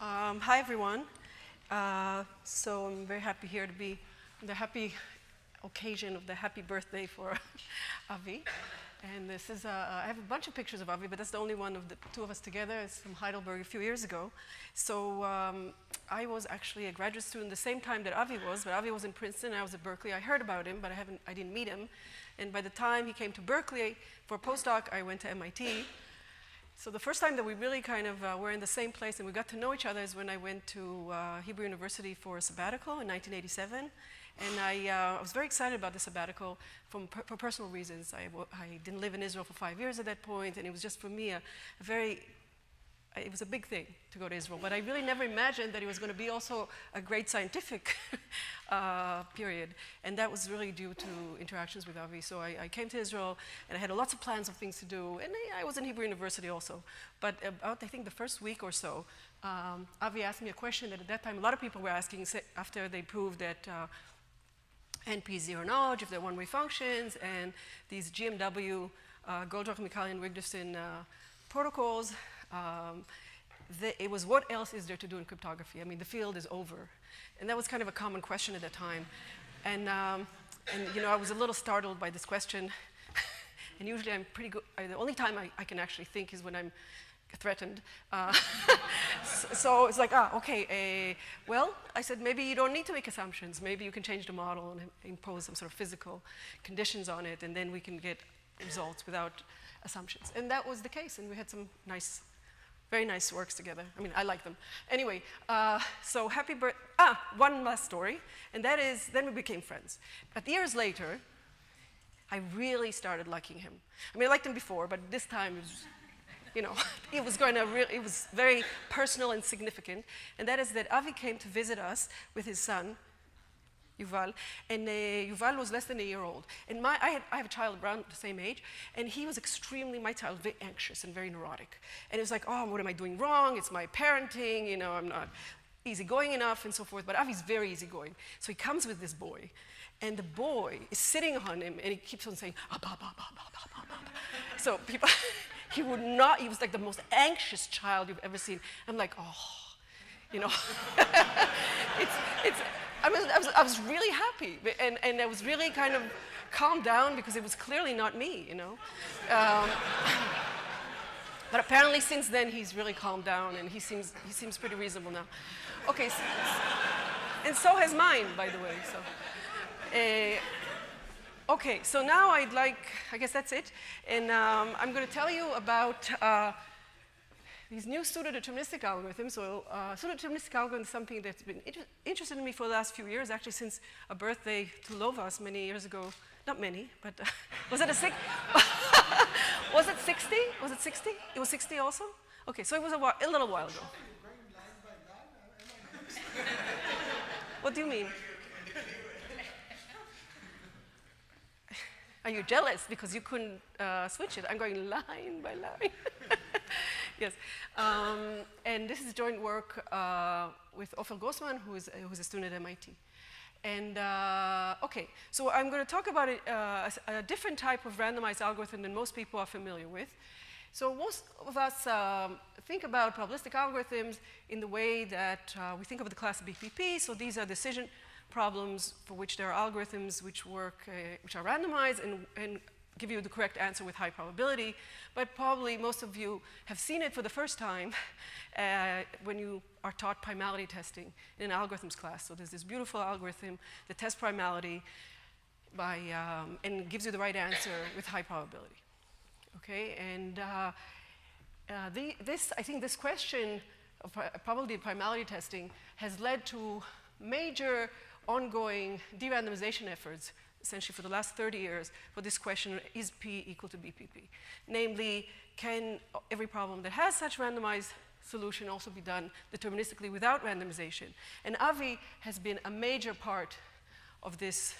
Um, hi, everyone. Uh, so I'm very happy here to be the happy occasion of the happy birthday for Avi. And this is, uh, I have a bunch of pictures of Avi, but that's the only one of the two of us together. It's from Heidelberg a few years ago. So um, I was actually a graduate student the same time that Avi was, but Avi was in Princeton, I was at Berkeley. I heard about him, but I, haven't, I didn't meet him. And by the time he came to Berkeley for postdoc, I went to MIT. So the first time that we really kind of uh, were in the same place and we got to know each other is when I went to uh, Hebrew University for a sabbatical in 1987. And I, uh, I was very excited about the sabbatical from per for personal reasons. I, I didn't live in Israel for five years at that point, and it was just for me a, a very it was a big thing to go to Israel, but I really never imagined that it was going to be also a great scientific uh, period. And that was really due to interactions with Avi. So I, I, came to Israel and I had lots of plans of things to do. And I, I was in Hebrew University also. But about, I think, the first week or so, um, Avi asked me a question that at that time a lot of people were asking after they proved that. Uh, NP0 knowledge if they're one-way functions, and these GMW, uh, Goldreich, Micali, Wigderson uh, protocols um, the, it was what else is there to do in cryptography? I mean, the field is over. And that was kind of a common question at that time. And, um, and you know, I was a little startled by this question. and usually I'm pretty good. I, the only time I, I, can actually think is when I'm threatened. Uh, so, so, it's like, ah, okay, uh, well, I said, maybe you don't need to make assumptions. Maybe you can change the model and impose some sort of physical conditions on it, and then we can get results without assumptions. And that was the case, and we had some nice very nice works together. I mean, I like them. Anyway, uh, so happy birthday. Ah, one last story, and that is then we became friends. But years later, I really started liking him. I mean, I liked him before, but this time it was, you know, it was going to really, it was very personal and significant. And that is that Avi came to visit us with his son, Yuval, and uh, Yuval was less than a year old. And my, I, had, I have a child around the same age, and he was extremely, my child, very anxious and very neurotic. And it was like, oh, what am I doing wrong? It's my parenting, you know, I'm not easygoing enough and so forth. But Avi's very easygoing. So he comes with this boy, and the boy is sitting on him, and he keeps on saying, bah, bah, bah, bah, bah, bah. So people, he would not, he was like the most anxious child you've ever seen. I'm like, oh, you know. it's, it's, I was, I was, I was really happy, and, and I was really kind of calmed down because it was clearly not me, you know. Um, but apparently since then he's really calmed down and he seems, he seems pretty reasonable now. Okay, so, and so has mine, by the way. So, uh, okay, so now I'd like, I guess that's it, and um, I'm going to tell you about uh, these new pseudo-deterministic algorithms, so uh, pseudo-deterministic algorithm is something that's been inter interested in me for the last few years, actually since a birthday to Lovász many years ago. Not many, but uh, was it a six? was it 60? Was it 60? It was 60 also? Okay, so it was a, while, a little while ago. what do you mean? Are you jealous because you couldn't uh, switch it? I'm going line by line. yes. Um, and this is joint work uh, with Ofer Grossman, who is, who's a student at MIT. And uh, okay, so I'm going to talk about a, uh, a, different type of randomized algorithm than most people are familiar with. So most of us um, think about probabilistic algorithms in the way that uh, we think of the class BPP. So these are decision problems for which there are algorithms which work, uh, which are randomized and, and give you the correct answer with high probability, but probably most of you have seen it for the first time uh, when you are taught primality testing in an algorithms class. So there's this beautiful algorithm that tests primality by, um, and gives you the right answer with high probability. Okay, and uh, uh, the, this, I think this question of probability primality testing has led to major ongoing de-randomization efforts essentially for the last 30 years for this question, is P equal to BPP? Namely, can every problem that has such randomized solution also be done deterministically without randomization? And Avi has been a major part of this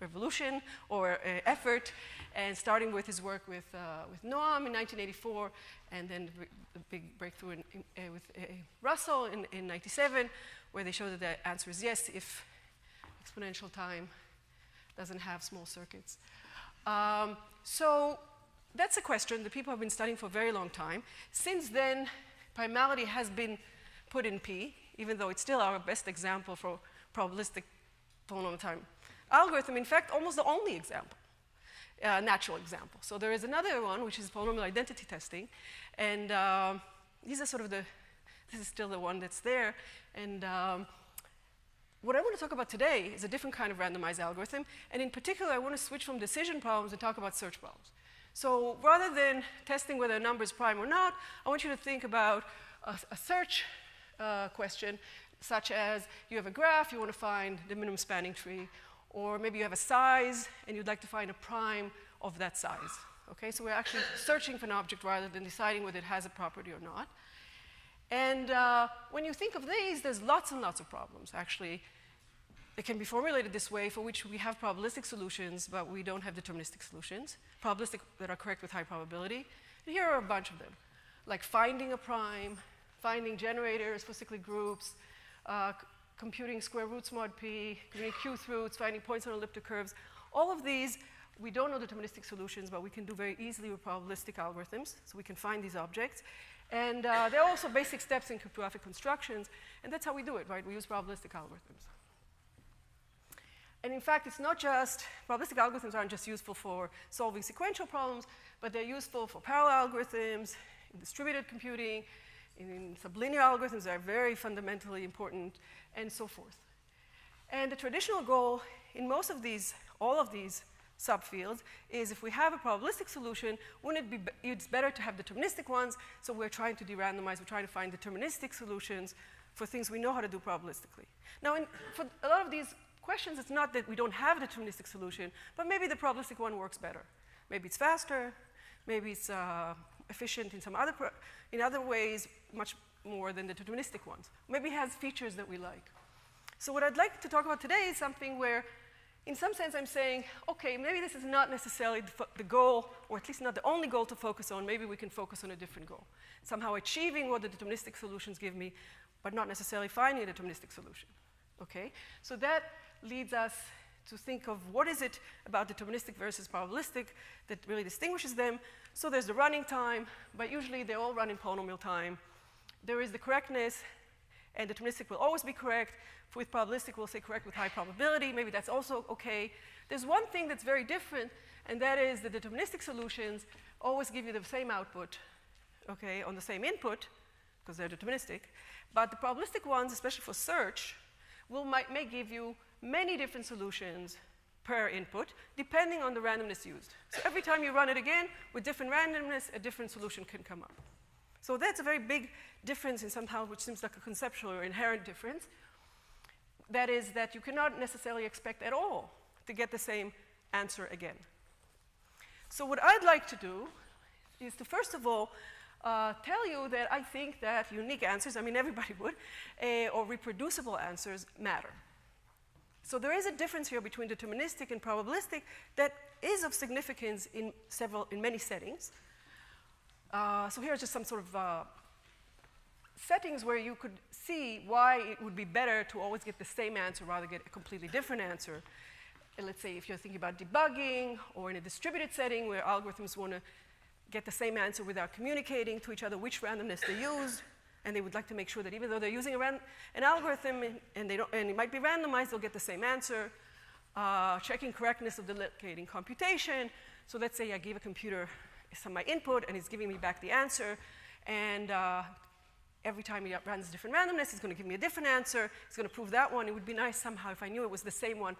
revolution or uh, effort, and starting with his work with, uh, with Noam in 1984, and then the big breakthrough in, in, uh, with uh, Russell in, in 97, where they showed that the answer is yes if exponential time doesn't have small circuits. Um, so that's a question that people have been studying for a very long time. Since then, primality has been put in P, even though it's still our best example for probabilistic polynomial time algorithm. In fact, almost the only example, uh, natural example. So there is another one, which is polynomial identity testing. And um, these are sort of the, this is still the one that's there. And um, what I want to talk about today is a different kind of randomized algorithm. And in particular, I want to switch from decision problems and talk about search problems. So rather than testing whether a number is prime or not, I want you to think about a, a search uh, question, such as you have a graph, you want to find the minimum spanning tree, or maybe you have a size and you'd like to find a prime of that size. Okay, so we're actually searching for an object rather than deciding whether it has a property or not. And uh, when you think of these, there's lots and lots of problems. Actually, it can be formulated this way for which we have probabilistic solutions, but we don't have deterministic solutions, probabilistic that are correct with high probability. And here are a bunch of them, like finding a prime, finding generators for cyclic groups, uh, computing square roots mod p, computing q roots, finding points on elliptic curves. All of these, we don't know deterministic solutions, but we can do very easily with probabilistic algorithms. So we can find these objects. And uh, there are also basic steps in cryptographic constructions, and that's how we do it, right? We use probabilistic algorithms. And in fact, it's not just, probabilistic algorithms aren't just useful for solving sequential problems, but they're useful for parallel algorithms, in distributed computing, in sublinear algorithms that are very fundamentally important, and so forth. And the traditional goal in most of these, all of these subfields, is if we have a probabilistic solution, wouldn't it be, it's better to have deterministic ones, so we're trying to de-randomize, we're trying to find deterministic solutions for things we know how to do probabilistically. Now, in, for a lot of these questions, it's not that we don't have a deterministic solution, but maybe the probabilistic one works better. Maybe it's faster, maybe it's uh, efficient in some other, in other ways, much more than the deterministic ones. Maybe it has features that we like. So what I'd like to talk about today is something where, in some sense, I'm saying, okay, maybe this is not necessarily the, the goal, or at least not the only goal to focus on. Maybe we can focus on a different goal. Somehow achieving what the deterministic solutions give me, but not necessarily finding a deterministic solution. Okay? So that leads us to think of what is it about deterministic versus probabilistic that really distinguishes them. So there's the running time, but usually they all run in polynomial time. There is the correctness, and deterministic will always be correct. With probabilistic, we'll say correct with high probability. Maybe that's also okay. There's one thing that's very different, and that is the deterministic solutions always give you the same output, okay, on the same input, because they're deterministic. But the probabilistic ones, especially for search, will might, may give you many different solutions per input, depending on the randomness used. So every time you run it again, with different randomness, a different solution can come up. So that's a very big difference in somehow which seems like a conceptual or inherent difference. That is that you cannot necessarily expect at all to get the same answer again. So what I'd like to do is to first of all uh, tell you that I think that unique answers, I mean everybody would, uh, or reproducible answers matter. So there is a difference here between deterministic and probabilistic that is of significance in several, in many settings. Uh, so here are just some sort of uh, settings where you could see why it would be better to always get the same answer rather get a completely different answer. And let's say if you're thinking about debugging or in a distributed setting where algorithms want to get the same answer without communicating to each other which randomness they used, and they would like to make sure that even though they're using an algorithm and, they don't, and it might be randomized, they'll get the same answer. Uh, checking correctness of the locating computation. So let's say I give a computer some my input and it's giving me back the answer, and uh, every time he runs a different randomness, it's going to give me a different answer. It's going to prove that one. It would be nice somehow if I knew it was the same one.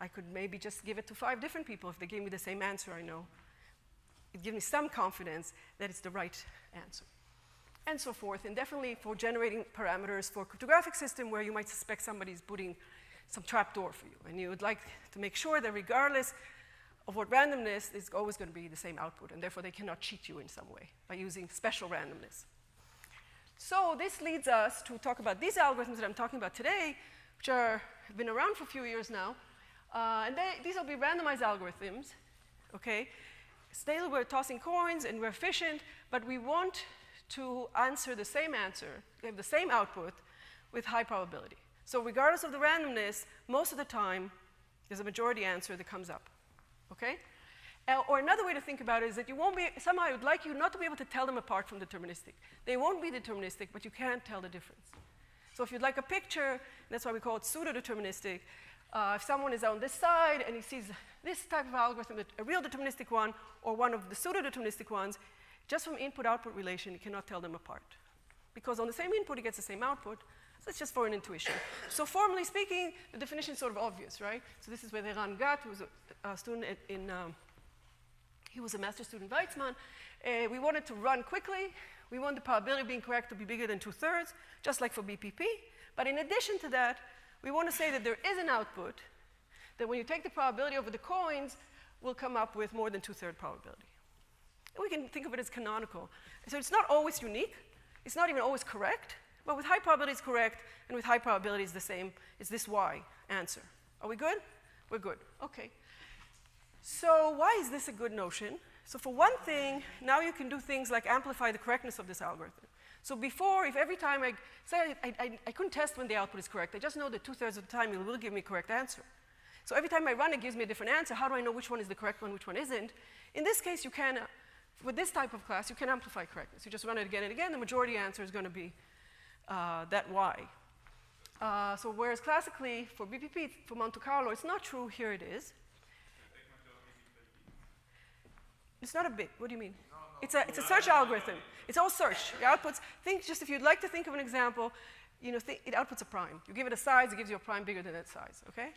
I could maybe just give it to five different people if they gave me the same answer. I know it gives me some confidence that it's the right answer and so forth. And definitely for generating parameters for cryptographic system where you might suspect somebody's putting some trapdoor for you. And you would like to make sure that regardless of what randomness is always going to be the same output, and therefore they cannot cheat you in some way by using special randomness. So this leads us to talk about these algorithms that I'm talking about today, which are, have been around for a few years now. Uh, and they, these will be randomized algorithms, okay? Still, we're tossing coins and we're efficient, but we want to answer the same answer, we have the same output with high probability. So regardless of the randomness, most of the time, there's a majority answer that comes up, okay? Uh, or another way to think about it is that you won't be, somehow I would like you not to be able to tell them apart from deterministic. They won't be deterministic, but you can't tell the difference. So if you'd like a picture, that's why we call it pseudo-deterministic. Uh, if someone is on this side and he sees this type of algorithm, a real deterministic one or one of the pseudo-deterministic ones, just from input-output relation, you cannot tell them apart. Because on the same input, he gets the same output. So it's just for an intuition. so formally speaking, the definition is sort of obvious, right? So this is where Eran Gat, who was a, a student in, um, he was a master student Weizmann. Uh, we wanted to run quickly. We want the probability of being correct to be bigger than two-thirds, just like for BPP. But in addition to that, we want to say that there is an output that when you take the probability over the coins, will come up with more than two-third probability. We can think of it as canonical. So it's not always unique. It's not even always correct. But with high probability, it's correct. And with high probability, it's the same. It's this Y answer. Are we good? We're good. OK. So why is this a good notion? So for one thing, now you can do things like amplify the correctness of this algorithm. So before, if every time I say I, I, I couldn't test when the output is correct, I just know that two-thirds of the time it will give me a correct answer. So every time I run, it gives me a different answer. How do I know which one is the correct one, which one isn't? In this case, you can, uh, with this type of class, you can amplify correctness. You just run it again and again. The majority answer is going to be uh, that Y. Uh, so whereas classically for BPP, for Monte Carlo, it's not true, here it is. It's not a bit. What do you mean? It's, a, it's a search algorithm. It's all search. It outputs, think just if you'd like to think of an example, you know, it outputs a prime. You give it a size, it gives you a prime bigger than that size, okay?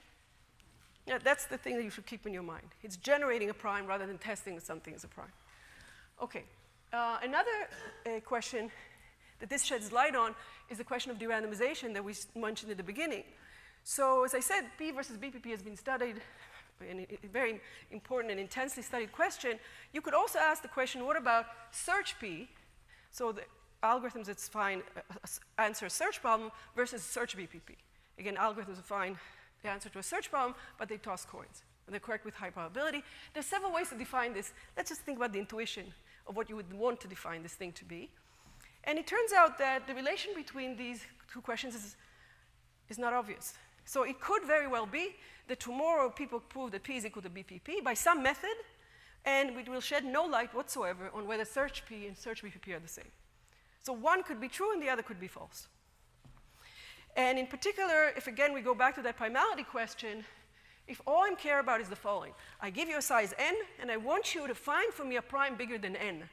Yeah, that's the thing that you should keep in your mind. It's generating a prime rather than testing something as a prime. Okay. Uh, another uh, question that this sheds light on is the question of de-randomization that we mentioned at the beginning. So as I said, P versus BPP has been studied a very important and intensely studied question. You could also ask the question, what about search P? So the algorithms that find, uh, answer a search problem versus search BPP. Again, algorithms find the answer to a search problem, but they toss coins. And they're correct with high probability. There's several ways to define this. Let's just think about the intuition of what you would want to define this thing to be. And it turns out that the relation between these two questions is, is not obvious. So it could very well be that tomorrow people prove that P is equal to BPP by some method, and it will shed no light whatsoever on whether search P and search BPP are the same. So one could be true and the other could be false. And in particular, if again we go back to that primality question, if all I care about is the following I give you a size n, and I want you to find for me a prime bigger than n.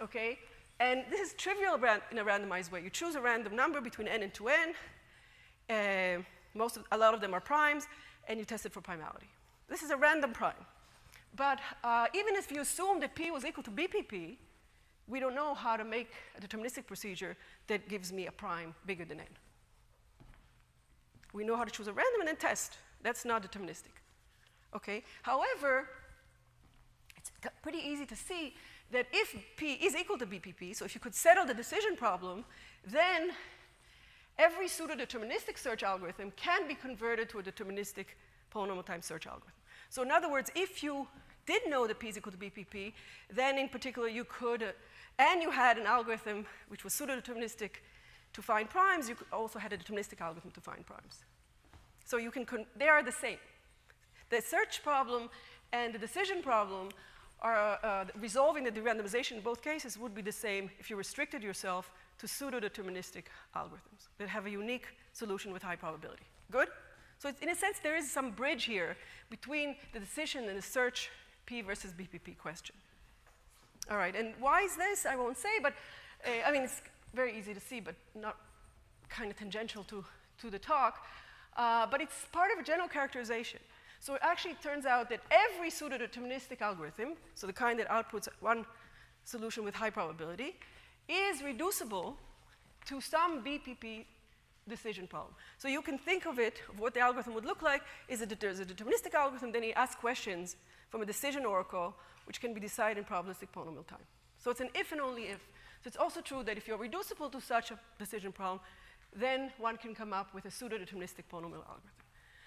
Okay? And this is trivial in a randomized way. You choose a random number between n and 2n. Uh, most of, a lot of them are primes, and you test it for primality. This is a random prime. But uh, even if you assume that p was equal to bpp, we don't know how to make a deterministic procedure that gives me a prime bigger than n. We know how to choose a random and then test. That's not deterministic. Okay? However, it's pretty easy to see that if P is equal to BPP, so if you could settle the decision problem, then every pseudo-deterministic search algorithm can be converted to a deterministic polynomial time search algorithm. So in other words, if you did know that P is equal to BPP, then in particular you could, uh, and you had an algorithm which was pseudo-deterministic to find primes, you also had a deterministic algorithm to find primes. So you can, they are the same. The search problem and the decision problem are uh, resolving the de-randomization in both cases would be the same if you restricted yourself to pseudo-deterministic algorithms that have a unique solution with high probability. Good? So in a sense, there is some bridge here between the decision and the search P versus BPP question. All right, and why is this? I won't say, but uh, I mean, it's very easy to see, but not kind of tangential to, to the talk. Uh, but it's part of a general characterization. So it actually turns out that every pseudo-deterministic algorithm, so the kind that outputs one solution with high probability, is reducible to some BPP decision problem. So you can think of it, of what the algorithm would look like, is that there's a deterministic algorithm, then you ask questions from a decision oracle, which can be decided in probabilistic polynomial time. So it's an if and only if. So it's also true that if you're reducible to such a decision problem, then one can come up with a pseudo-deterministic polynomial algorithm.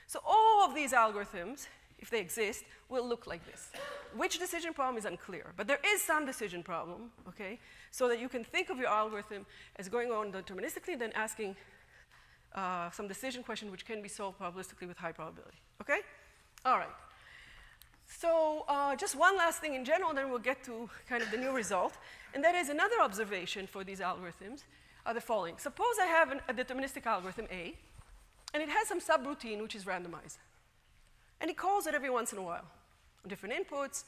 So all of these algorithms, if they exist, will look like this. Which decision problem is unclear, but there is some decision problem, okay? So that you can think of your algorithm as going on deterministically, then asking uh, some decision question which can be solved probabilistically with high probability, okay? All right. So uh, just one last thing in general, then we'll get to kind of the new result. And that is another observation for these algorithms are the following. Suppose I have an, a deterministic algorithm A, and it has some subroutine which is randomized. And it calls it every once in a while on different inputs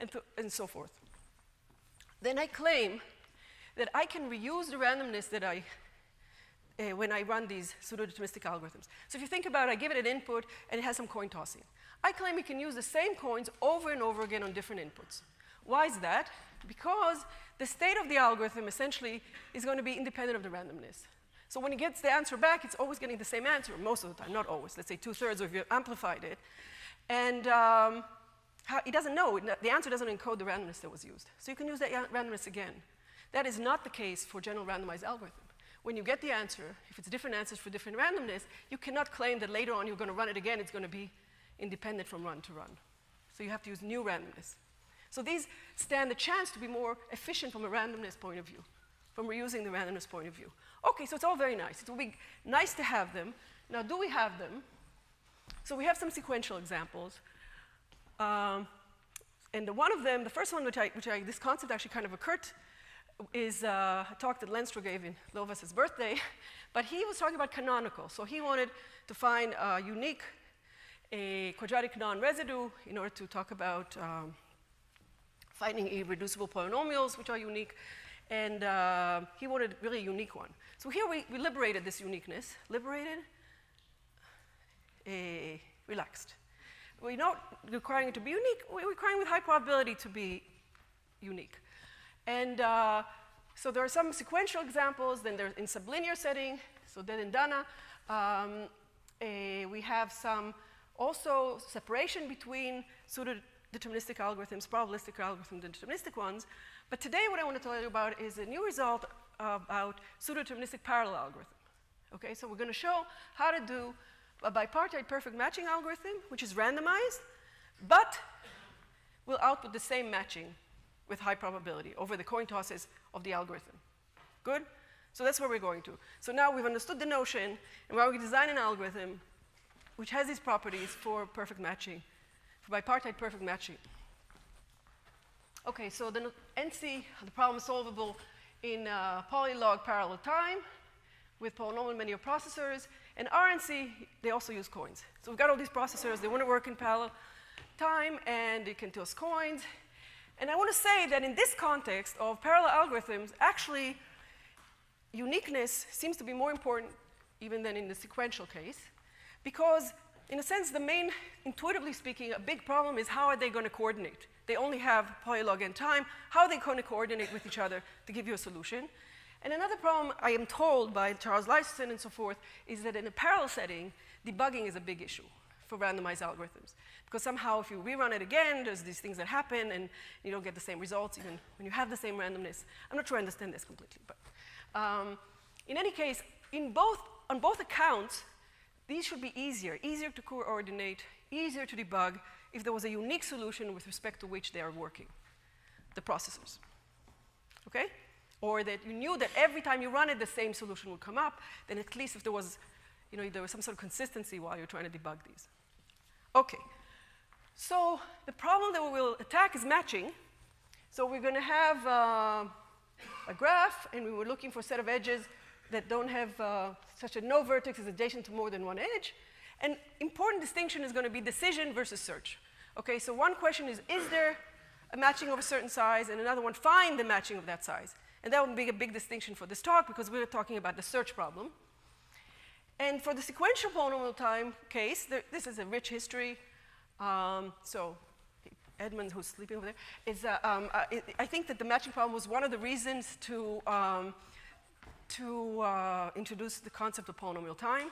and, and so forth. Then I claim that I can reuse the randomness that I, uh, when I run these pseudo-deterministic algorithms. So if you think about it, I give it an input and it has some coin tossing. I claim it can use the same coins over and over again on different inputs. Why is that? Because the state of the algorithm essentially is going to be independent of the randomness. So when he gets the answer back, it's always getting the same answer, most of the time, not always. Let's say two thirds if you amplified it. And um, how, doesn't know, the answer doesn't encode the randomness that was used. So you can use that randomness again. That is not the case for general randomized algorithm. When you get the answer, if it's different answers for different randomness, you cannot claim that later on you're going to run it again, it's going to be independent from run to run. So you have to use new randomness. So these stand a chance to be more efficient from a randomness point of view, from reusing the randomness point of view. Okay, so it's all very nice. It will be nice to have them. Now, do we have them? So we have some sequential examples. Um, and the one of them, the first one which I, which I, this concept actually kind of occurred, is uh, a talk that Lenstra gave in Lovász's birthday, but he was talking about canonical. So he wanted to find a unique, a quadratic non-residue in order to talk about um, finding irreducible polynomials, which are unique. And uh, he wanted really unique one. So here we, we liberated this uniqueness. Liberated? Uh, relaxed. We're not requiring it to be unique, we're requiring with high probability to be unique. And uh, so there are some sequential examples, then there's in sublinear setting, so then in Dana, um, uh, we have some also separation between pseudo deterministic algorithms, probabilistic algorithms, and deterministic ones. But today what I want to tell you about is a new result about pseudo-deterministic parallel algorithm. Okay, so we're going to show how to do a bipartite perfect matching algorithm, which is randomized, but will output the same matching with high probability over the coin tosses of the algorithm. Good? So that's where we're going to. So now we've understood the notion, and now we design an algorithm which has these properties for perfect matching for bipartite perfect matching. Okay, so the NC, the problem is solvable in uh, polylog parallel time with polynomial many processors. And RNC, they also use coins. So we've got all these processors, they want to work in parallel time, and you can toss coins. And I want to say that in this context of parallel algorithms, actually, uniqueness seems to be more important even than in the sequential case, because in a sense, the main, intuitively speaking, a big problem is how are they going to coordinate? They only have polylog n time. How are they going to coordinate with each other to give you a solution? And another problem, I am told by Charles Leiserson and so forth, is that in a parallel setting, debugging is a big issue for randomized algorithms. Because somehow, if you rerun it again, there's these things that happen, and you don't get the same results, even when you have the same randomness. I'm not sure I understand this completely. But um, in any case, in both, on both accounts, these should be easier, easier to coordinate, easier to debug if there was a unique solution with respect to which they are working, the processors. Okay? Or that you knew that every time you run it, the same solution would come up, then at least if there was, you know, there was some sort of consistency while you're trying to debug these. Okay. So the problem that we will attack is matching. So we're going to have uh, a graph, and we were looking for a set of edges that don't have uh, such a no vertex is adjacent to more than one edge. And important distinction is going to be decision versus search. Okay, so one question is, is there a matching of a certain size? And another one, find the matching of that size. And that would be a big distinction for this talk because we're talking about the search problem. And for the sequential polynomial time case, there, this is a rich history. Um, so Edmund, who's sleeping over there, is, uh, um, uh, it, I think that the matching problem was one of the reasons to um, to uh, introduce the concept of polynomial time.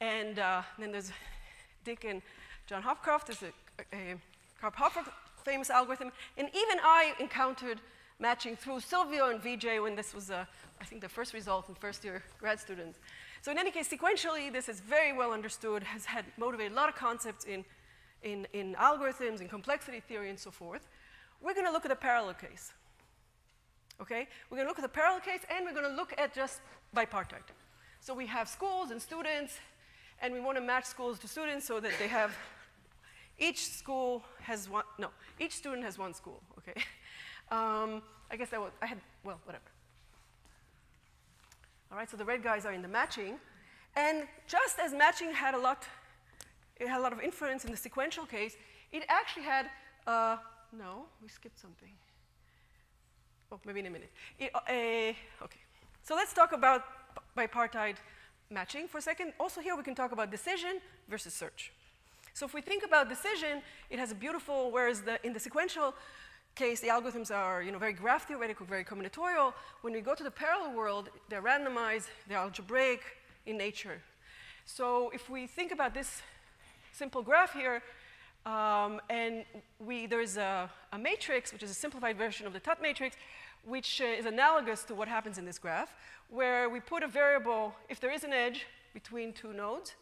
And uh, then there's Dick and John Hopcroft. There's a, a Hopcroft famous algorithm. And even I encountered matching through Silvio and VJ when this was, uh, I think, the first result in first year grad students. So in any case, sequentially, this is very well understood, has had motivated a lot of concepts in, in, in algorithms, in complexity theory, and so forth. We're going to look at a parallel case. Okay? We're going to look at the parallel case, and we're going to look at just bipartite. So we have schools and students, and we want to match schools to students so that they have each school has one, no, each student has one school, okay? Um, I guess that was, I had, well, whatever. All right, so the red guys are in the matching. And just as matching had a lot, it had a lot of influence in the sequential case, it actually had, uh, no, we skipped something. Oh, maybe in a minute. It, uh, okay, so let's talk about bipartite matching for a second. Also here we can talk about decision versus search. So if we think about decision, it has a beautiful, whereas the, in the sequential case, the algorithms are you know, very graph theoretical, very combinatorial. When we go to the parallel world, they're randomized, they're algebraic in nature. So if we think about this simple graph here, um, and we, there's a, a, matrix, which is a simplified version of the Tutte matrix, which uh, is analogous to what happens in this graph, where we put a variable if there is an edge between two nodes,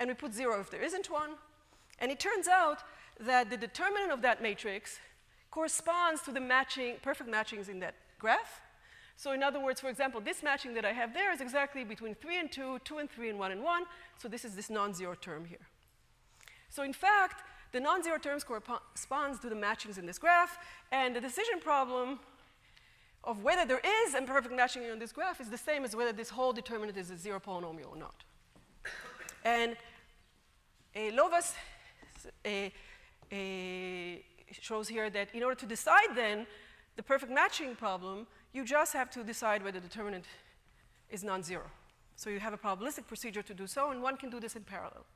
and we put zero if there isn't one. And it turns out that the determinant of that matrix corresponds to the matching, perfect matchings in that graph. So in other words, for example, this matching that I have there is exactly between 3 and 2, 2 and 3, and 1 and 1. So this is this non-zero term here. So in fact, the non-zero terms corresponds to the matchings in this graph, and the decision problem of whether there is a perfect matching on this graph is the same as whether this whole determinant is a zero polynomial or not. And a Lovász a, a shows here that in order to decide then the perfect matching problem, you just have to decide whether the determinant is non-zero. So you have a probabilistic procedure to do so, and one can do this in parallel.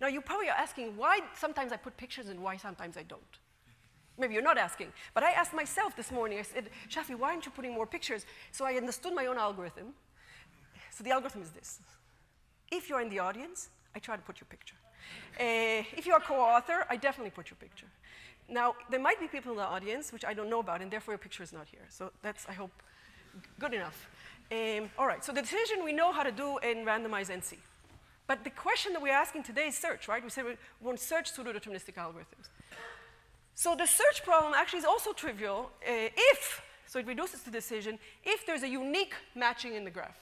Now you probably are asking why sometimes I put pictures and why sometimes I don't. Maybe you're not asking, but I asked myself this morning, I said, Shafi, why aren't you putting more pictures? So I understood my own algorithm. So the algorithm is this. If you're in the audience, I try to put your picture. Uh, if you're a co-author, I definitely put your picture. Now, there might be people in the audience which I don't know about, and therefore your picture is not here. So that's, I hope, good enough. Um, all right, so the decision we know how to do in randomized NC. But the question that we're asking today is search, right? We say we want to search pseudo-deterministic algorithms. So the search problem actually is also trivial uh, if, so it reduces the decision, if there's a unique matching in the graph,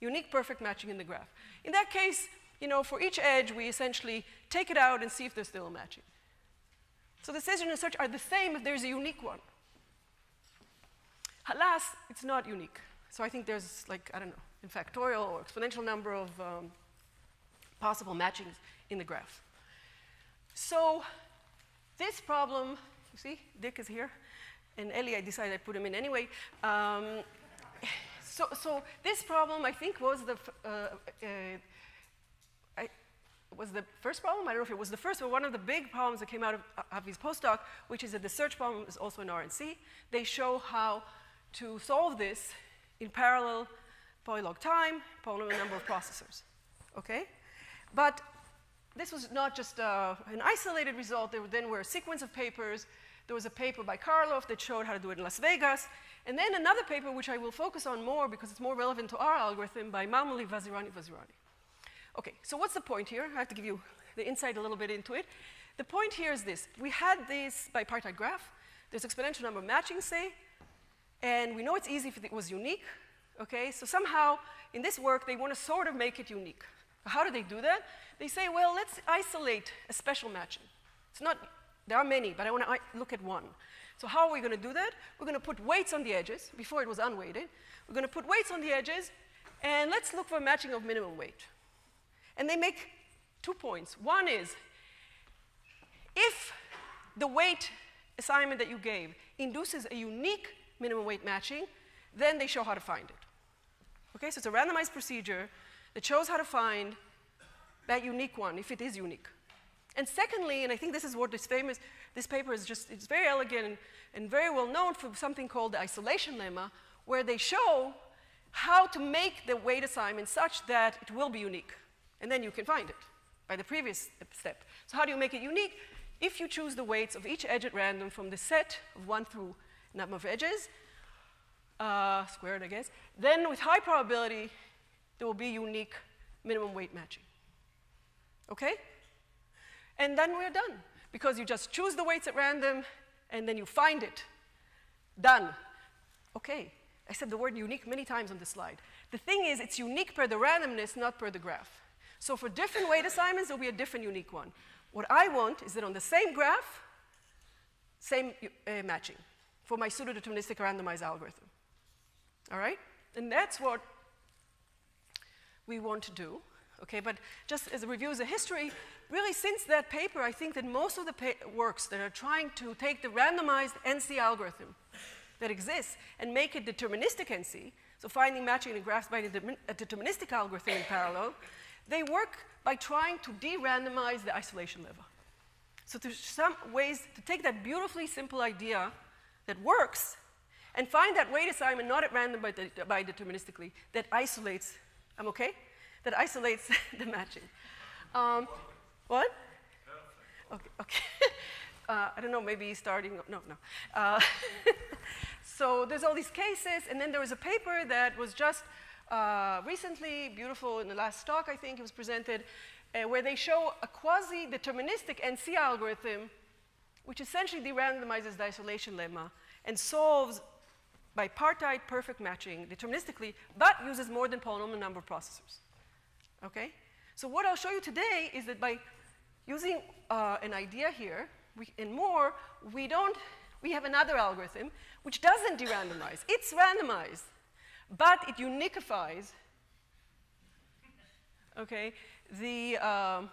unique perfect matching in the graph. In that case, you know, for each edge, we essentially take it out and see if there's still a matching. So decision and search are the same if there's a unique one. Alas, it's not unique. So I think there's like, I don't know, in factorial or exponential number of um, possible matchings in the graph. So this problem, you see, Dick is here, and Eli, I decided I'd put him in anyway. Um, so, so, this problem, I think, was the, uh, uh, I, was the first problem. I don't know if it was the first, but one of the big problems that came out of Avi's postdoc, which is that the search problem is also in RNC. They show how to solve this in parallel polylog time, polynomial number of processors. Okay? But this was not just uh, an isolated result. There then were a sequence of papers. There was a paper by Karloff that showed how to do it in Las Vegas. And then another paper, which I will focus on more because it's more relevant to our algorithm, by Mulmuley Vazirani Vazirani. Okay, so what's the point here? I have to give you the insight a little bit into it. The point here is this. We had this bipartite graph. There's exponential number matching, say, and we know it's easy if it was unique. Okay, so somehow in this work, they want to sort of make it unique. How do they do that? They say, well, let's isolate a special matching. It's not, there are many, but I want to look at one. So how are we going to do that? We're going to put weights on the edges. Before it was unweighted. We're going to put weights on the edges, and let's look for a matching of minimum weight. And they make two points. One is, if the weight assignment that you gave induces a unique minimum weight matching, then they show how to find it. Okay, so it's a randomized procedure that shows how to find that unique one, if it is unique. And secondly, and I think this is what this famous, this paper is just, it's very elegant and, and very well known for something called the isolation lemma, where they show how to make the weight assignment such that it will be unique. And then you can find it by the previous step. So how do you make it unique? If you choose the weights of each edge at random from the set of one through number of edges, uh, squared, I guess, then with high probability, there will be unique minimum weight matching. Okay? And then we're done. Because you just choose the weights at random and then you find it. Done. Okay. I said the word unique many times on this slide. The thing is, it's unique per the randomness, not per the graph. So for different weight assignments, there'll be a different unique one. What I want is that on the same graph, same uh, matching for my pseudo-deterministic randomized algorithm. All right? And that's what we want to do. Okay, but just as a review as a history, really since that paper, I think that most of the works that are trying to take the randomized NC algorithm that exists and make it deterministic NC, so finding matching in graphs by a deterministic algorithm in parallel, they work by trying to de-randomize the isolation lemma. So there's some ways to take that beautifully simple idea that works and find that weight assignment not at random but by deterministically that isolates, I'm okay? That isolates the matching. Um, what? Okay, okay. uh, I don't know, maybe starting, no, no. Uh, so there's all these cases, and then there was a paper that was just uh, recently, beautiful in the last talk, I think it was presented, uh, where they show a quasi-deterministic NC algorithm, which essentially de-randomizes the isolation lemma and solves bipartite perfect matching deterministically, but uses more than polynomial number of processors. Okay? So what I'll show you today is that by using uh, an idea here, we, and more, we don't, we have another algorithm which doesn't de-randomize. It's randomized, but it unifies, okay, the, um,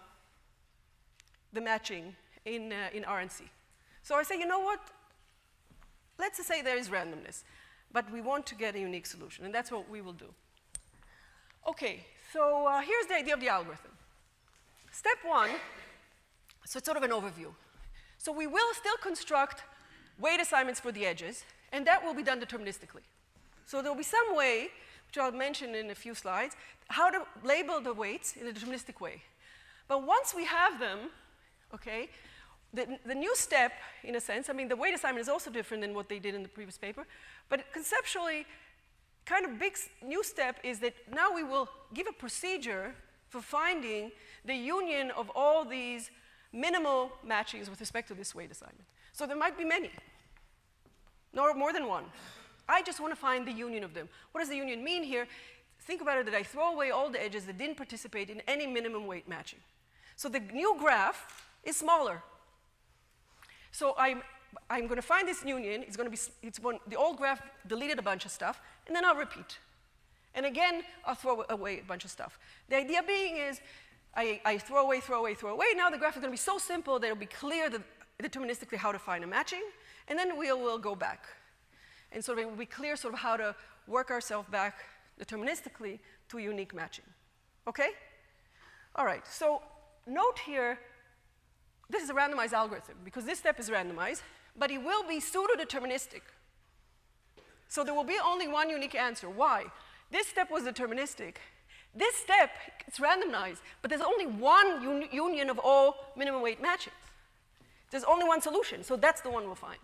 the matching in, uh, in RNC. So I say, you know what? Let's say there is randomness, but we want to get a unique solution, and that's what we will do. Okay, so uh, here's the idea of the algorithm. Step one, so it's sort of an overview. So we will still construct weight assignments for the edges, and that will be done deterministically. So there will be some way, which I'll mention in a few slides, how to label the weights in a deterministic way. But once we have them, okay, the, the new step, in a sense, I mean, the weight assignment is also different than what they did in the previous paper, but conceptually, kind of big new step is that now we will give a procedure for finding the union of all these minimal matchings with respect to this weight assignment. So there might be many, nor more than one. I just want to find the union of them. What does the union mean here? Think about it that I throw away all the edges that didn't participate in any minimum weight matching. So the new graph is smaller. So I'm, I'm going to find this union. It's going to be, it's one, the old graph deleted a bunch of stuff, and then I'll repeat. And again, I'll throw away a bunch of stuff. The idea being is I, I throw away, throw away, throw away. Now the graph is going to be so simple that it'll be clear that deterministically how to find a matching, and then we'll, we'll go back. And so it will be clear sort of how to work ourselves back deterministically to unique matching. Okay? All right, so note here, this is a randomized algorithm because this step is randomized, but it will be pseudo-deterministic. So there will be only one unique answer. Why? This step was deterministic, this step, it's randomized, but there's only one un union of all minimum weight matches. There's only one solution, so that's the one we'll find.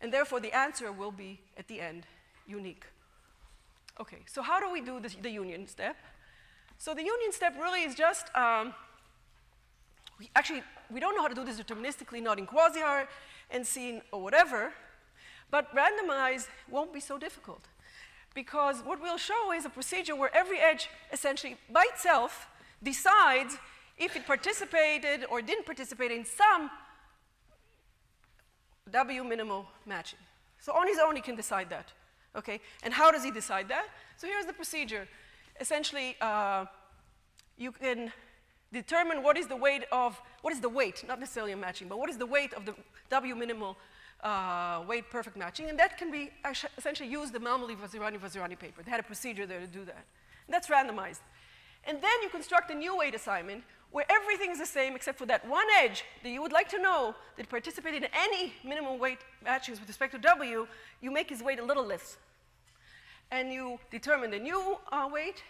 And therefore, the answer will be, at the end, unique. Okay, so how do we do this, the union step? So the union step really is just, um, we actually, we don't know how to do this deterministically, not in quasi NC or whatever, but randomized won't be so difficult because what we'll show is a procedure where every edge essentially by itself decides if it participated or didn't participate in some W minimal matching. So on his own he can decide that. Okay, and how does he decide that? So here's the procedure. Essentially, uh, you can determine what is the weight of, what is the weight, not necessarily a matching, but what is the weight of the W minimal uh, weight perfect matching, and that can be essentially use the Mulmuley Vazirani Vazirani paper. They had a procedure there to do that. And that's randomized. And then you construct a new weight assignment where everything is the same except for that one edge that you would like to know that participated in any minimum weight matchings with respect to W, you make his weight a little less. And you determine the new uh, weight.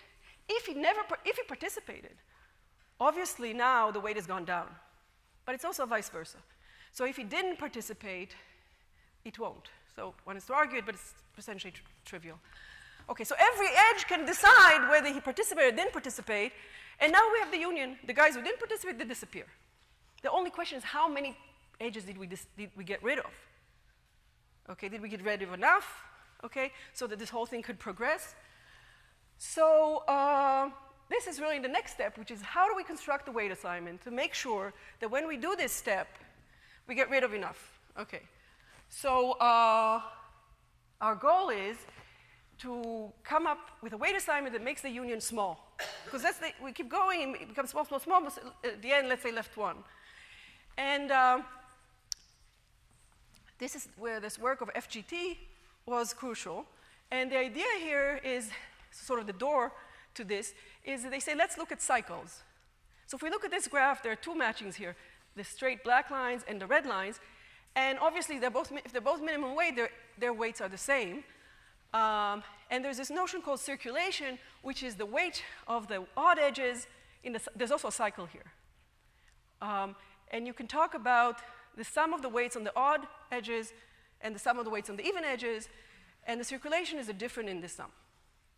If he never, if he participated, obviously now the weight has gone down. But it's also vice versa. So if he didn't participate, it won't. So one has to argue it, but it's essentially tr trivial. Okay, so every edge can decide whether he participated or didn't participate, and now we have the union. The guys who didn't participate, they disappear. The only question is how many edges did we, did we get rid of? Okay, did we get rid of enough? Okay, so that this whole thing could progress. So uh, this is really the next step, which is how do we construct the weight assignment to make sure that when we do this step, we get rid of enough. Okay. So uh, our goal is to come up with a weight assignment that makes the union small. Because we keep going, and it becomes small, small, small, but at the end, let's say left one. And uh, this is where this work of FGT was crucial. And the idea here is sort of the door to this, is they say, let's look at cycles. So if we look at this graph, there are two matchings here, the straight black lines and the red lines. And obviously, they're both, if they're both minimum weight, their weights are the same. Um, and there's this notion called circulation, which is the weight of the odd edges. In the, there's also a cycle here. Um, and you can talk about the sum of the weights on the odd edges and the sum of the weights on the even edges, and the circulation is a different in this sum.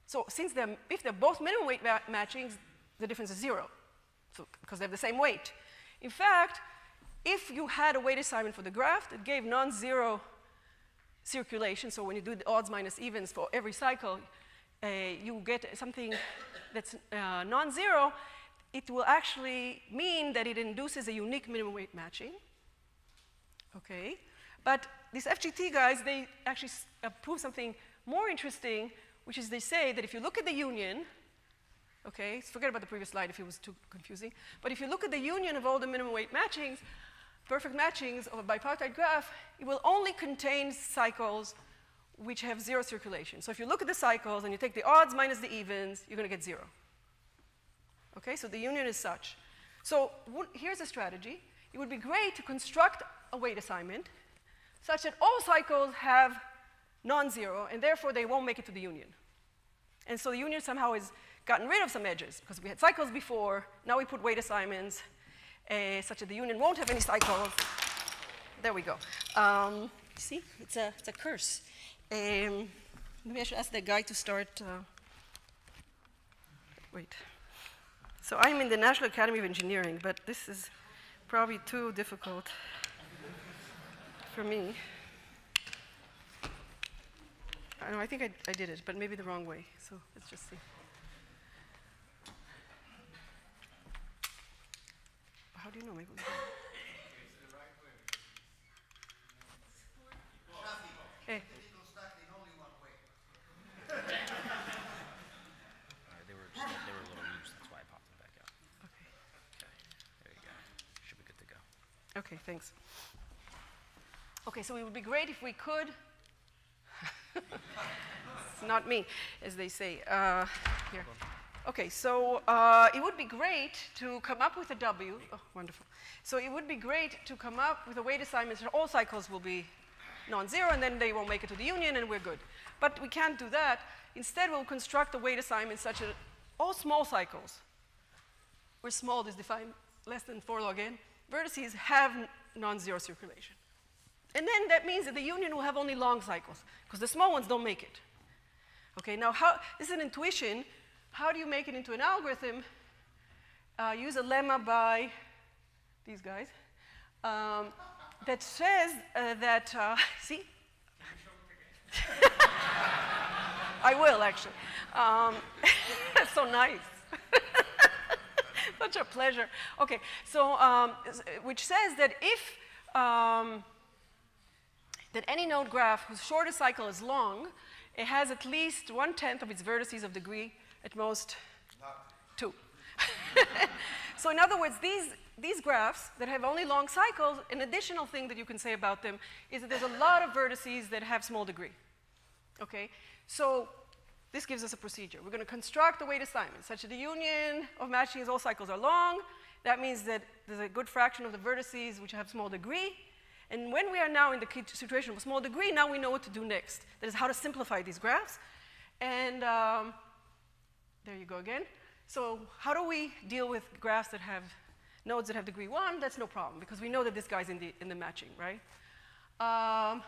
So since they're, if they're both minimum weight ma matchings, the difference is zero, so, because they have the same weight. In fact, if you had a weight assignment for the graph that gave non-zero circulation, so when you do the odds minus evens for every cycle, uh, you get something that's uh, non-zero, it will actually mean that it induces a unique minimum weight matching. Okay, but these FGT guys, they actually uh, prove something more interesting, which is they say that if you look at the union, okay, forget about the previous slide if it was too confusing, but if you look at the union of all the minimum weight matchings, perfect matchings of a bipartite graph, it will only contain cycles which have zero circulation. So if you look at the cycles and you take the odds minus the evens, you're going to get zero. Okay, so the union is such. So here's a strategy. It would be great to construct a weight assignment such that all cycles have non-zero, and therefore they won't make it to the union. And so the union somehow has gotten rid of some edges, because we had cycles before, now we put weight assignments, uh, such that the union won't have any cycles. There we go. Um, see, it's a, it's a curse. Um, maybe I should ask the guy to start. Uh, wait. So I'm in the National Academy of Engineering, but this is probably too difficult for me. I, know, I think I, I did it, but maybe the wrong way. So let's just see. How do you know? Maybe Hey. they were just, they were a little loose, that's why I popped them back out. Okay. Okay, there you go. Should be good to go. Okay, thanks. Okay, so it would be great if we could. It's not me, as they say. Uh, here. Okay, so uh, it would be great to come up with a W. Oh, wonderful. So it would be great to come up with a weight assignment so all cycles will be non-zero, and then they won't make it to the union, and we're good. But we can't do that. Instead, we'll construct a weight assignment such that all small cycles, where small is defined less than 4 log n, vertices have non-zero circulation. And then that means that the union will have only long cycles, because the small ones don't make it. Okay, now how, this is an intuition, how do you make it into an algorithm? Uh, use a lemma by these guys um, that says uh, that, uh, see? I will, actually. Um, that's so nice. Such a pleasure. Okay, so um, which says that if um, that any node graph whose shortest cycle is long, it has at least one tenth of its vertices of degree at most two. so in other words, these, these graphs that have only long cycles, an additional thing that you can say about them is that there's a lot of vertices that have small degree. Okay? So this gives us a procedure. We're going to construct a weight assignment such that the union of matchings all cycles are long. That means that there's a good fraction of the vertices which have small degree. And when we are now in the situation of a small degree, now we know what to do next. That is how to simplify these graphs. And um, there you go again. So how do we deal with graphs that have nodes that have degree one? That's no problem because we know that this guy's in the, in the matching, right? Um,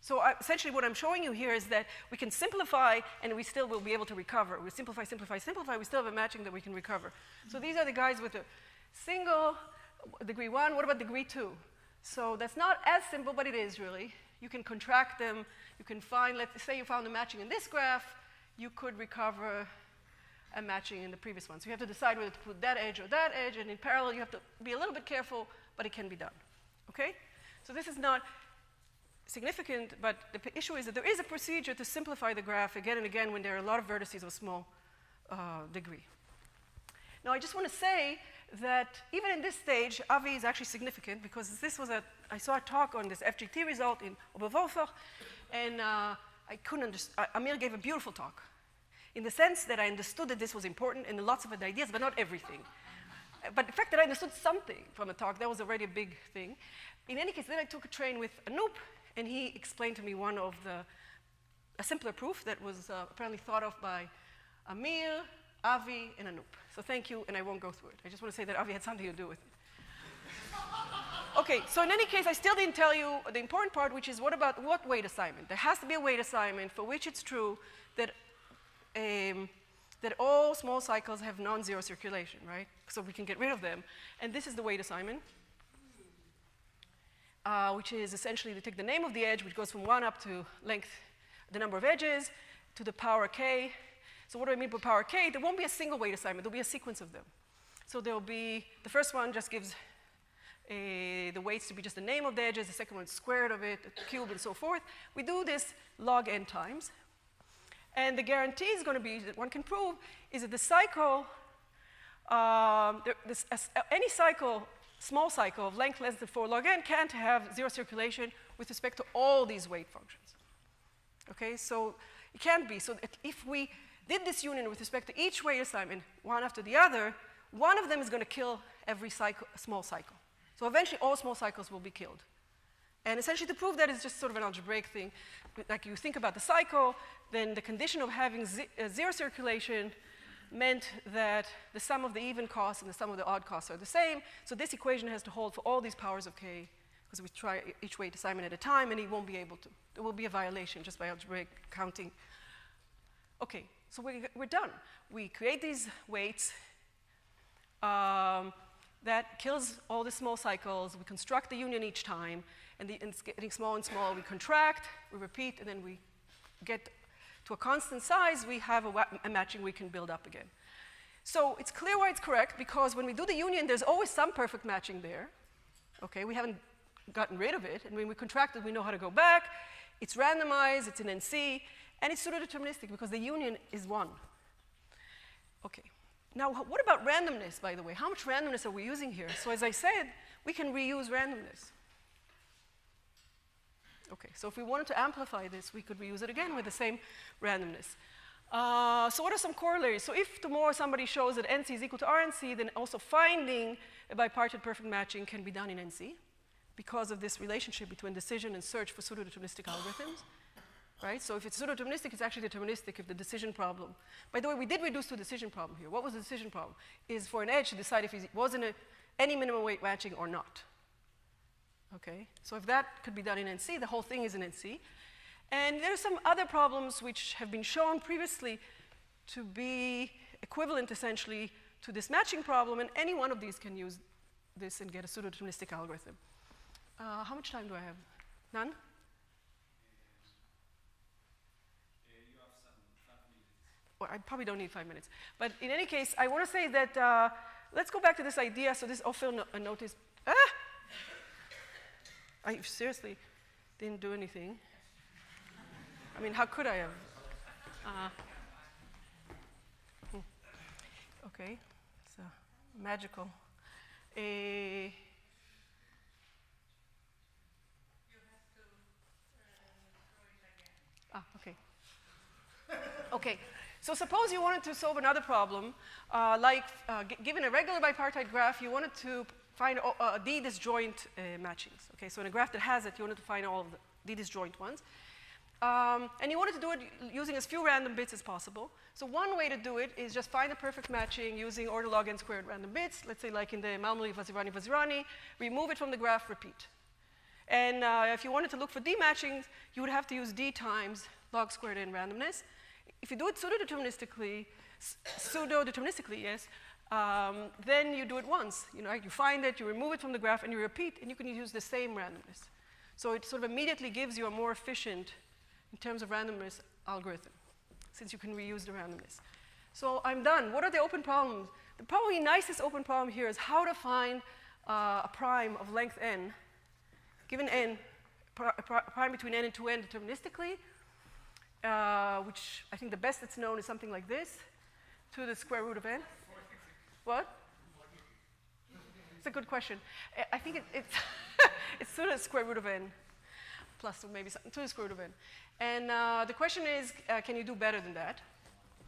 so I, essentially what I'm showing you here is that we can simplify and we still will be able to recover. We simplify, simplify, simplify, we still have a matching that we can recover. So these are the guys with a single degree one. What about degree two? So that's not as simple, but it is really. You can contract them. You can find, let's say you found a matching in this graph, you could recover a matching in the previous one. So you have to decide whether to put that edge or that edge, and in parallel you have to be a little bit careful, but it can be done. Okay? So this is not significant, but the issue is that there is a procedure to simplify the graph again and again when there are a lot of vertices of small uh, degree. Now, I just want to say that even in this stage, Avi is actually significant because this was a, I saw a talk on this FGT result in Oberwolfach, and uh, I couldn't understand, Amir gave a beautiful talk in the sense that I understood that this was important and lots of other ideas, but not everything. But the fact that I understood something from a talk, that was already a big thing. In any case, then I took a train with Anoop, and he explained to me one of the, a simpler proof that was uh, apparently thought of by Amir, Avi, and Anoop. So thank you, and I won't go through it. I just want to say that Avi had something to do with it. okay, so in any case, I still didn't tell you the important part, which is what about what weight assignment? There has to be a weight assignment for which it's true that, um, that all small cycles have non-zero circulation, right? So we can get rid of them. And this is the weight assignment. Uh, which is essentially to take the name of the edge, which goes from 1 up to length, the number of edges, to the power k. So what do I mean by power k? There won't be a single weight assignment. There'll be a sequence of them. So there'll be, the first one just gives a, the weights to be just the name of the edges, the second one squared of it, cube, and so forth. We do this log n times. And the guarantee is going to be that one can prove is that the cycle, um, there, this, as, any cycle small cycle of length less than 4 log n can't have zero circulation with respect to all these weight functions. Okay, so it can't be. So if we did this union with respect to each weight assignment, one after the other, one of them is going to kill every cycle, small cycle. So eventually all small cycles will be killed. And essentially to prove that is just sort of an algebraic thing. Like you think about the cycle, then the condition of having uh, zero circulation meant that the sum of the even costs and the sum of the odd costs are the same. So this equation has to hold for all these powers of k, because we try each weight assignment at a time, and he won't be able to. There will be a violation just by algebraic counting. Okay, so we, we're done. We create these weights. Um, that kills all the small cycles. We construct the union each time, and, the, and it's getting small and small. We contract, we repeat, and then we get to a constant size, we have a, a, matching we can build up again. So it's clear why it's correct, because when we do the union, there's always some perfect matching there. Okay, we haven't gotten rid of it, and when we contract it, we know how to go back. It's randomized, it's in NC, and it's pseudo-deterministic because the union is one. Okay. Now, what about randomness, by the way? How much randomness are we using here? So as I said, we can reuse randomness. Okay, so if we wanted to amplify this, we could reuse it again with the same randomness. Uh, so what are some corollaries? So if tomorrow somebody shows that NC is equal to RNC, then also finding a bipartite perfect matching can be done in NC because of this relationship between decision and search for pseudo-deterministic algorithms. Right? So if it's pseudo-deterministic, it's actually deterministic if the decision problem. By the way, we did reduce to a decision problem here. What was the decision problem? Is for an edge to decide if it was in a, any minimum weight matching or not. Okay, so if that could be done in NC, the whole thing is in NC. And there are some other problems which have been shown previously to be equivalent essentially to this matching problem, and any one of these can use this and get a pseudo-deterministic algorithm. Uh, how much time do I have? None? Well, I probably don't need five minutes. But in any case, I want to say that uh, let's go back to this idea. So this Ophir no notice. Ah! I seriously didn't do anything. I mean, how could I have? Uh, hmm. okay, so magical. A Ah, okay. okay, so suppose you wanted to solve another problem, uh, like uh, given a regular bipartite graph, you wanted to find uh, d disjoint uh, matchings. Okay, so in a graph that has it, you wanted to find all of the disjoint ones. Um, and you wanted to do it using as few random bits as possible. So one way to do it is just find a perfect matching using order log n squared random bits, let's say like in the Mulmuley Vazirani Vazirani, remove it from the graph, repeat. And uh, if you wanted to look for d matchings, you would have to use d times log squared n randomness. If you do it pseudo-deterministically, pseudo-deterministically, yes, um, then you do it once. You know, you find it, you remove it from the graph, and you repeat, and you can use the same randomness. So it sort of immediately gives you a more efficient, in terms of randomness, algorithm, since you can reuse the randomness. So I'm done. What are the open problems? The probably nicest open problem here is how to find uh, a prime of length n, given n, pri- prime between n and 2n deterministically, uh, which I think the best that's known is something like this, to the square root of n. What? It's a good question. I- think it, it's, it's to the square root of n, plus or maybe something, to the square root of n. And uh, the question is, uh, can you do better than that?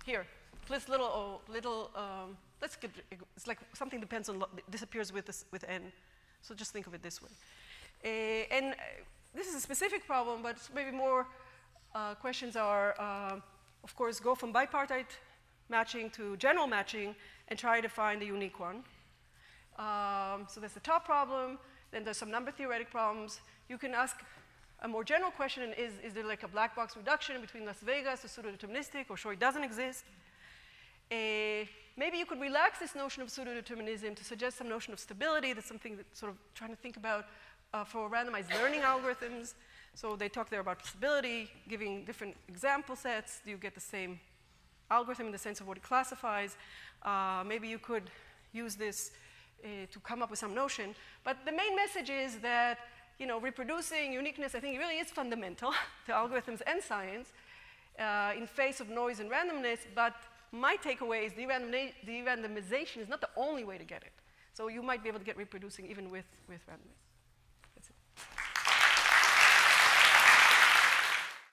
Here, this little, oh, little um, let's get, it's like something depends on, disappears with, this, with n. So just think of it this way. Uh, and uh, this is a specific problem, but maybe more questions are, uh, of course, go from bipartite matching to general matching and try to find the unique one. Um, so that's the top problem. Then there's some number theoretic problems. You can ask a more general question is, is there like a black box reduction between Las Vegas or pseudo-deterministic or sure it doesn't exist? Uh, maybe you could relax this notion of pseudo-determinism to suggest some notion of stability. That's something that sort of trying to think about uh, for randomized learning algorithms. So they talk there about stability, giving different example sets. Do you get the same algorithm in the sense of what it classifies? Uh, maybe you could use this uh, to come up with some notion. But the main message is that you know, reproducing uniqueness, I think, really is fundamental to algorithms and science uh, in face of noise and randomness. But my takeaway is de-randomization is not the only way to get it. So you might be able to get reproducing even with, with randomness.